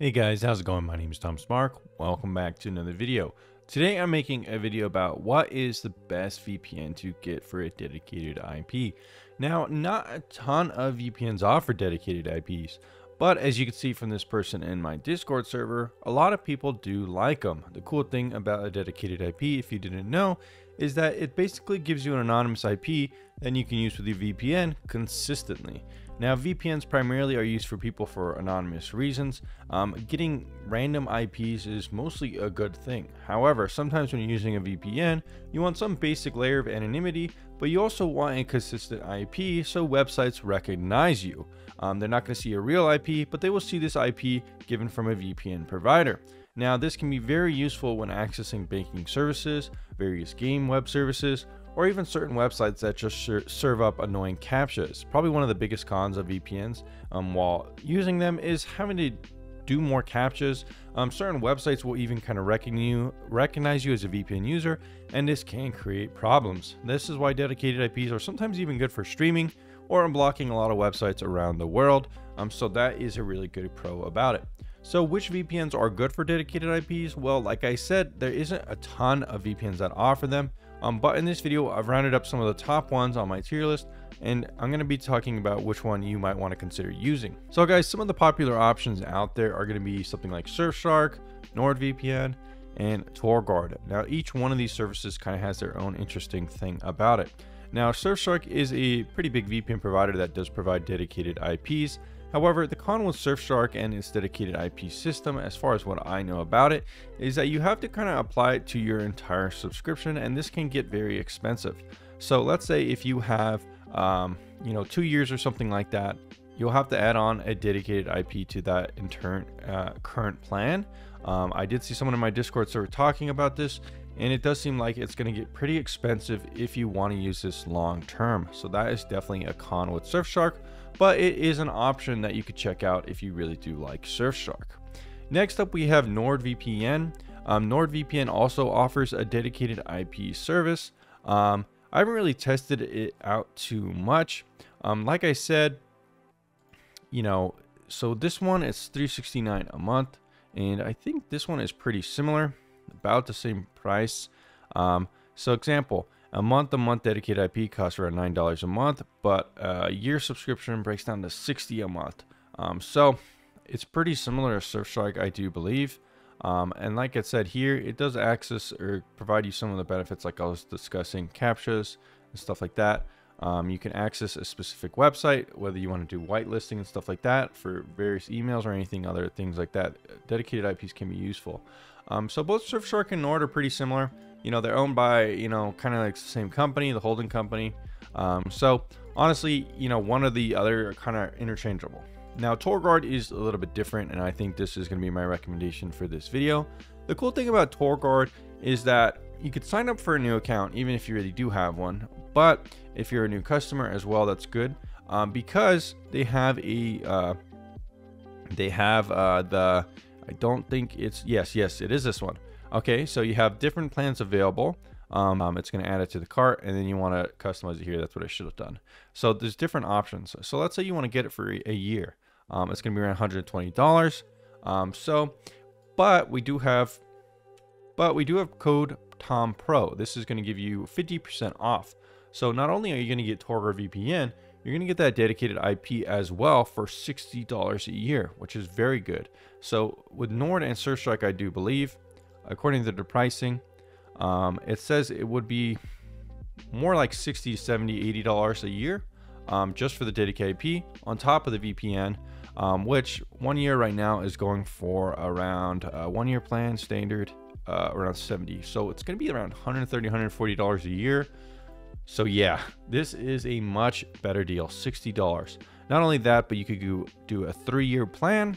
Hey guys, how's it going? My name is Tom Spark. Welcome back to another video. Today I'm making a video about what is the best VPN to get for a dedicated IP. Now, not a ton of VPNs offer dedicated IPs, but as you can see from this person in my Discord server, a lot of people do like them. The cool thing about a dedicated IP, if you didn't know, is that it basically gives you an anonymous IP that you can use with your VPN consistently. Now, VPNs primarily are used for people for anonymous reasons. Um, getting random IPs is mostly a good thing. However, sometimes when you're using a VPN, you want some basic layer of anonymity, but you also want a consistent IP so websites recognize you. Um, they're not going to see a real IP, but they will see this IP given from a VPN provider. Now, this can be very useful when accessing banking services, various game web services, or even certain websites that just serve up annoying CAPTCHAs. Probably one of the biggest cons of VPNs um, while using them is having to do more CAPTCHAs. Um, certain websites will even kind of recognize you as a VPN user, and this can create problems. This is why dedicated IPs are sometimes even good for streaming or unblocking a lot of websites around the world. Um, so that is a really good pro about it. So which VPNs are good for dedicated IPs? Well, like I said, there isn't a ton of VPNs that offer them. Um, but in this video, I've rounded up some of the top ones on my tier list, and I'm going to be talking about which one you might want to consider using. So guys, some of the popular options out there are going to be something like Surfshark, NordVPN, and TorGuard. Now, each one of these services kind of has their own interesting thing about it. Now, Surfshark is a pretty big VPN provider that does provide dedicated IPs, However, the con with Surfshark and its dedicated IP system, as far as what I know about it, is that you have to kind of apply it to your entire subscription, and this can get very expensive. So let's say if you have, um, you know, two years or something like that, you'll have to add on a dedicated IP to that in turn, uh, current plan. Um, I did see someone in my Discord server talking about this, and it does seem like it's going to get pretty expensive if you want to use this long term. So that is definitely a con with Surfshark but it is an option that you could check out if you really do like Surfshark. Next up, we have NordVPN. Um, NordVPN also offers a dedicated IP service. Um, I haven't really tested it out too much. Um, like I said, you know, so this one is 369 a month, and I think this one is pretty similar, about the same price. Um, so example, a month-to-month dedicated IP costs around $9 a month, but a year subscription breaks down to 60 a month. Um, so it's pretty similar to Surfshark, I do believe. Um, and like I said here, it does access or provide you some of the benefits like I was discussing, CAPTCHAs and stuff like that. Um, you can access a specific website, whether you want to do whitelisting and stuff like that for various emails or anything other things like that. Dedicated IPs can be useful. Um, so both Surfshark and Nord are pretty similar. You know they're owned by you know kind of like the same company the holding company. Um, so honestly you know one or the other are kind of interchangeable. Now torguard is a little bit different and i think this is going to be my recommendation for this video. The cool thing about torguard is that you could sign up for a new account even if you really do have one but if you're a new customer as well that's good. Um, because they have a uh, they have uh, the i don't think it's yes yes it is this one Okay, so you have different plans available. Um, um, it's going to add it to the cart and then you want to customize it here. That's what I should have done. So there's different options. So let's say you want to get it for a year. Um, it's going to be around $120. Um, so, but we do have, but we do have code Tom Pro. This is going to give you 50% off. So not only are you going to get Torguard VPN, you're going to get that dedicated IP as well for $60 a year, which is very good. So with Nord and Surfshark, I do believe according to the pricing, um, it says it would be more like 60 70 80 dollars a year um, just for the dedicated IP on top of the VPN um, which one year right now is going for around uh, one year plan standard uh, around 70 so it's going to be around 130 140 dollars a year so yeah this is a much better deal 60 dollars. Not only that but you could do, do a three-year plan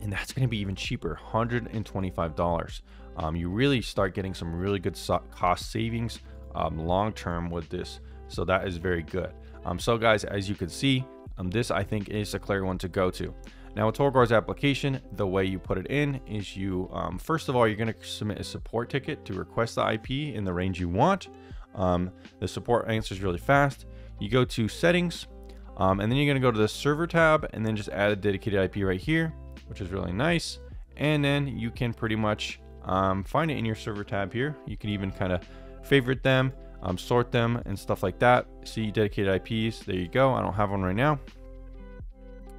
and that's going to be even cheaper $125 um, you really start getting some really good cost savings um, long term with this so that is very good. Um, so guys as you can see um, this I think is a clear one to go to. Now with Torguard's application the way you put it in is you um, first of all you're going to submit a support ticket to request the IP in the range you want um, the support answers really fast you go to settings and then you're going to go to the server tab and then just add a dedicated IP right here which is really nice. And then you can pretty much um, find it in your server tab here. You can even kind of favorite them, um, sort them and stuff like that. See dedicated IPs. There you go. I don't have one right now.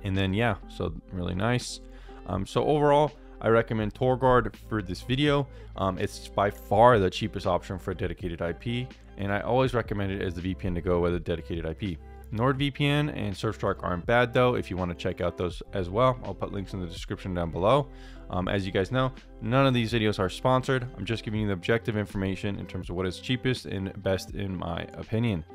And then, yeah, so really nice. Um, so overall, I recommend TorGuard for this video. Um, it's by far the cheapest option for a dedicated IP, and I always recommend it as the VPN to go with a dedicated IP. NordVPN and Surfshark aren't bad though if you want to check out those as well. I'll put links in the description down below. Um, as you guys know, none of these videos are sponsored. I'm just giving you the objective information in terms of what is cheapest and best in my opinion.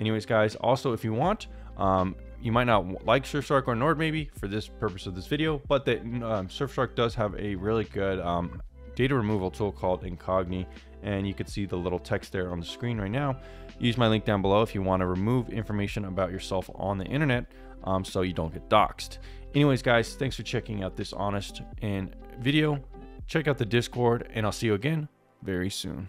Anyways, guys, also if you want, um, you might not like Surfshark or Nord maybe for this purpose of this video, but that um, Surfshark does have a really good um, data removal tool called Incogni, and you can see the little text there on the screen right now. Use my link down below if you want to remove information about yourself on the internet um, so you don't get doxxed. Anyways, guys, thanks for checking out this honest and video. Check out the Discord, and I'll see you again very soon.